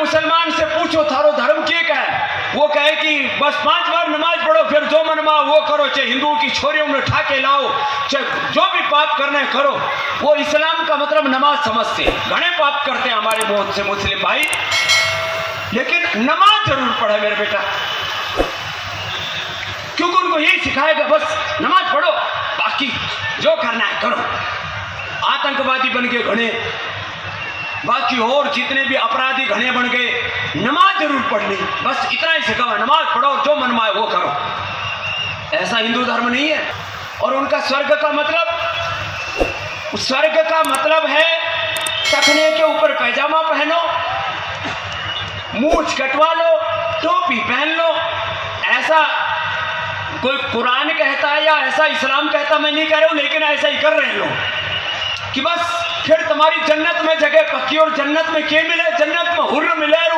मुसलमान से पूछो, थारो धर्म के का है? वो कहे कि, बस पाँच बार नमाज़ पढ़ो, फिर जो मनवा वो करो, चाहे हिंदुओं की छोरियों में उठा के लाओ, चाहे जो भी पाप करना करो। वो इस्लाम का मतलब नमाज़ समझते घने पाप करते हैं हमारे बहुत से मुस्लिम भाई। लेकिन नमाज़ ज़रूर पढ़े मेरे बेटा। क्योंकि उनको यही सिखाएगा, बस नमाज़ पढ़ो, बाकी जो करना है करो। आतंकवादी बन गए घने बाकी और जितने भी अपराधी घने बन गए, नमाज़ ज़रूर पढ़नी। बस इतना ही सिखा नमाज़ पढ़ो, जो मनमाए वो करो। ऐसा हिंदू धर्म नहीं है। और उनका स्वर्ग का मतलब? स्वर्ग का मतलब है तखने के ऊपर पैजामा पहनो, मूछ कटवा लो, टोपी पहन लो। ऐसा कोई कुरान कहता है या ऐसा इस्लाम कहता मैं नहीं कह रहा हूँ, लेकिन ऐसा ही कर रहे लोग। कि बस फिर तुम्हारी जन्नत में जगह पक्की और जन्नत में के मिले? जन्नत में हुर मिले